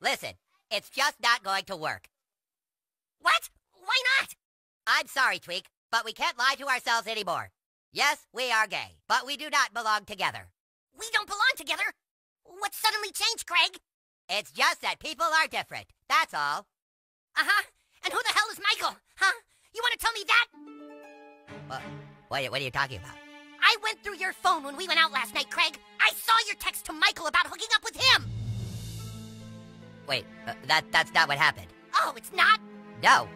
Listen, it's just not going to work. What? Why not? I'm sorry, Tweek, but we can't lie to ourselves anymore. Yes, we are gay, but we do not belong together. We don't belong together. What suddenly changed, Craig? It's just that people are different. That's all. Uh-huh. And who the hell is Michael? Huh? You want to tell me that? What, what, what are you talking about? I went through your phone when we went out last night, Craig. I saw your text to Michael about hooking up with. Wait, uh, that that's not what happened. Oh, it's not? No.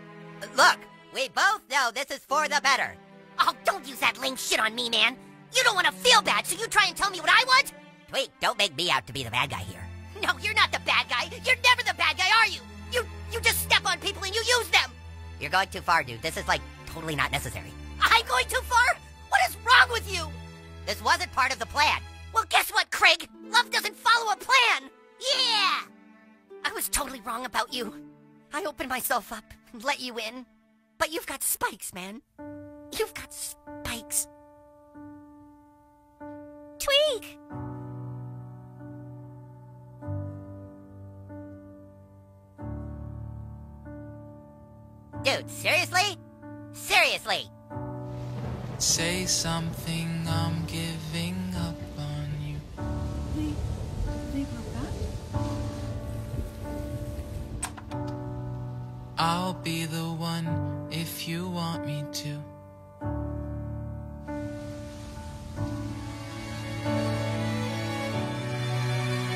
Look, we both know this is for the better. Oh, don't use that lame shit on me, man. You don't want to feel bad, so you try and tell me what I want? Tweek, don't make me out to be the bad guy here. No, you're not the bad guy. You're never the bad guy, are you? You you just step on people and you use them. You're going too far, dude. This is like totally not necessary. I'm going too far? What is wrong with you? This wasn't part of the plan. Well, guess what, Craig? Love doesn't follow a plan. Totally wrong about you. I opened myself up and let you in. But you've got spikes, man. You've got spikes. Tweek! Dude, seriously? Seriously? Say something, I'm giving I'll be the one if you want me to.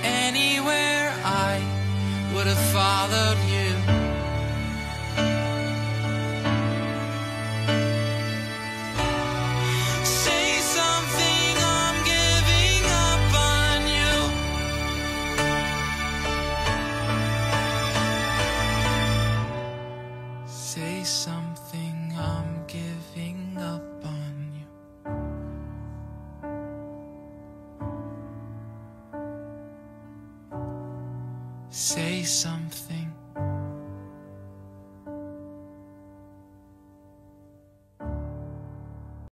Anywhere I would have followed you. Say something.